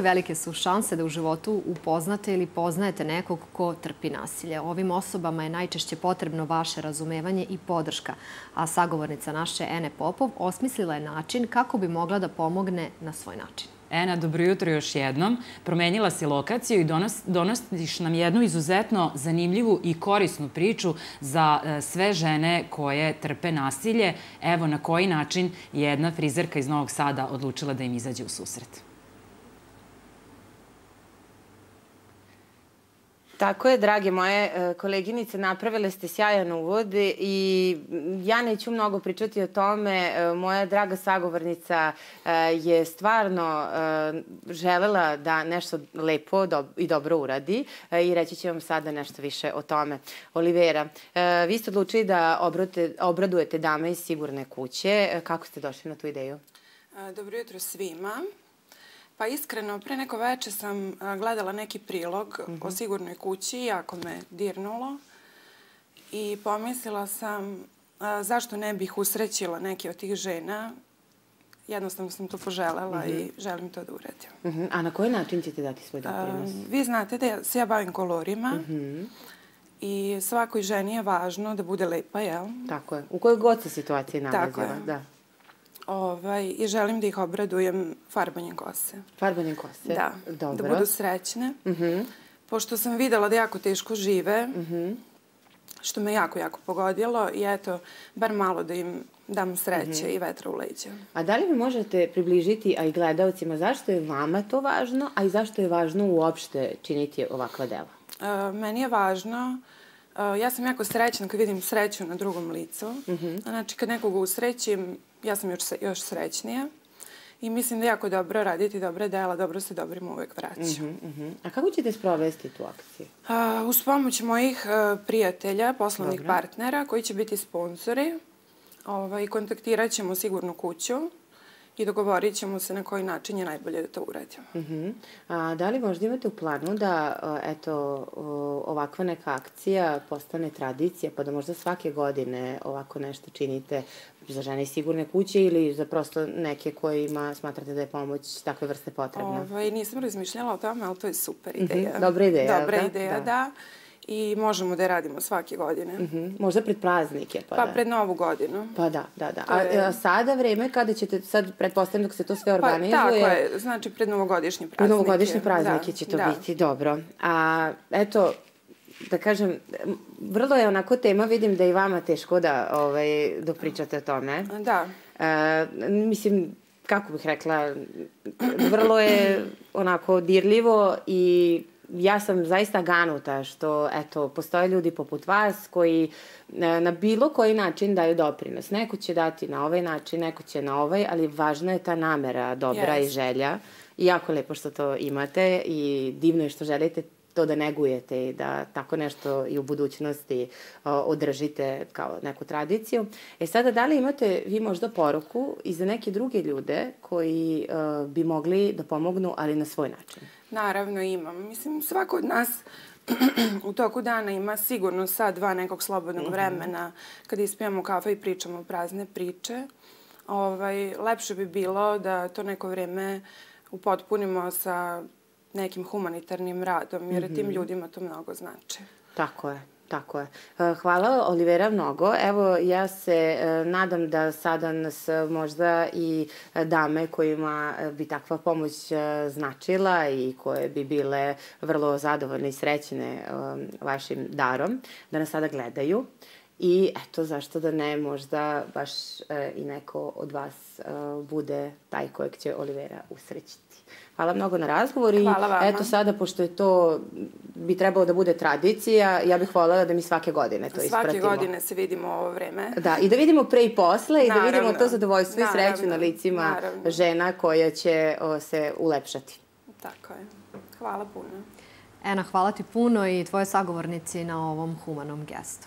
Velike su šanse da u životu upoznate ili poznajete nekog ko trpi nasilje. Ovim osobama je najčešće potrebno vaše razumevanje i podrška, a sagovornica naše Ene Popov osmislila je način kako bi mogla da pomogne na svoj način. Ena, dobro jutro još jednom. Promenila si lokaciju i donosiš nam jednu izuzetno zanimljivu i korisnu priču za e, sve žene koje trpe nasilje. Evo na koji način jedna frizerka iz Novog Sada odlučila da im izađe u susret. Tako je, drage moje e, koleginice, napravile ste sjajan uvod i ja neću mnogo pričati o tome. E, moja draga sagovornica e, je stvarno želela da nešto lepo i dobro uradi i reći ću vam sada nešto više o tome. Olivera, vi ste odlučili da obradujete dame iz sigurne kuće. Kako ste došli na tu ideju? Dobro jutro svima. Pa iskreno, pre neko veče sam gledala neki prilog o mhm. sigurnoj kući, jako me dirnulo. I pomislila sam zašto ne bih usrećila neke od tih žena. Jednostavno sam to poželela i mhm. želim to da uradim. Mhm. A na koji način ćete dati svoj doprinos? Vi znate da se ja bavim kolorima. I svakoj ženi je važno da bude lepa, jel? Tako je. U kojoj god se situaciji nalazila. Tako je. Da. Ovaj, I želim da ih obradujem farbanjem kose. Farbanjem kose? Da. Dobro. Da budu srećne. Uh mhm. -huh. Pošto sam videla da jako teško žive, uh mhm. -huh. što me jako, jako pogodilo. I eto, bar malo da im dam sreće uh mhm. -huh. i vetra u leđa. A da li mi možete približiti, a i gledalcima, zašto je vama to važno, a i zašto je važno uopšte činiti ovakva dela? Uh, meni je važno... Uh, ja sam jako srećna kad vidim sreću na drugom licu. Uh -huh. Znači, kad nekoga usrećim, ja sam još, još srećnija. I mislim da je jako dobro raditi dobre dela, dobro se dobrim uvek vraća. Uh -huh. A kako ćete sprovesti tu akciju? Uh, uz pomoć mojih uh, prijatelja, poslovnih Dobre. partnera, koji će biti sponsori, ovaj, kontaktirat ćemo sigurnu kuću i dogovorit ćemo se na koji način je najbolje da to uradimo. Uh mhm. -huh. A da li možda imate u planu da eto, ovakva neka akcija postane tradicija, pa da možda svake godine ovako nešto činite za žene sigurne kuće ili za prosto neke kojima smatrate da je pomoć takve vrste potrebna? Ovaj, nisam razmišljala o tome, ali to je super mhm. ideja. Uh -huh. Dobra ideja, Dobra da? ideja, da. da i možemo da je radimo svake godine. Mm -hmm. Možda pred praznike. Pa, pa pred novu godinu. Pa da, da, da. A, je... a sada vreme kada ćete, sad pretpostavljam dok se to sve organizuje... Pa tako je, znači pred novogodišnji praznike. Pred novogodišnji praznike da, će to da. biti, dobro. A eto, da kažem, vrlo je onako tema, vidim da i vama teško da ovaj, dopričate o tome. Da. E, mislim, kako bih rekla, vrlo je onako dirljivo i ja sam zaista ganuta što, eto, postoje ljudi poput vas koji e, na bilo koji način daju doprinos. Neko će dati na ovaj način, neko će na ovaj, ali važna je ta namera dobra yes. i želja. I jako lepo što to imate i divno je što želite to da negujete i da tako nešto i u budućnosti o, održite kao neku tradiciju. E sada, da li imate vi možda poruku i za neke druge ljude koji o, bi mogli da pomognu, ali na svoj način? Naravno imam. Mislim, svako od nas u toku dana ima sigurno sad dva nekog slobodnog mm -hmm. vremena kada ispijamo kafe i pričamo prazne priče. Ovaj, lepše bi bilo da to neko vreme upotpunimo sa nekim humanitarnim radom, jer mm -hmm. tim ljudima to mnogo znači. Tako je. Tako je. E, hvala Olivera mnogo. Evo, ja se e, nadam da sada nas možda i dame kojima bi takva pomoć e, značila i koje bi bile vrlo zadovoljne i srećne vašim darom, da nas sada gledaju. I eto, zašto da ne, možda baš i neko od vas bude taj kojeg će Olivera usrećiti. Hvala mnogo na razgovor i eto sada, pošto je to, bi trebalo da bude tradicija, ja bih voljela da mi svake godine to svake ispratimo. Svake godine se vidimo ovo vreme. Da, i da vidimo pre i posle i Naravno. da vidimo to zadovoljstvo i sreću na licima Naravno. žena koja će o, se ulepšati. Tako je. Hvala puno. Ena, hvala ti puno i tvoje sagovornici na ovom humanom gestu.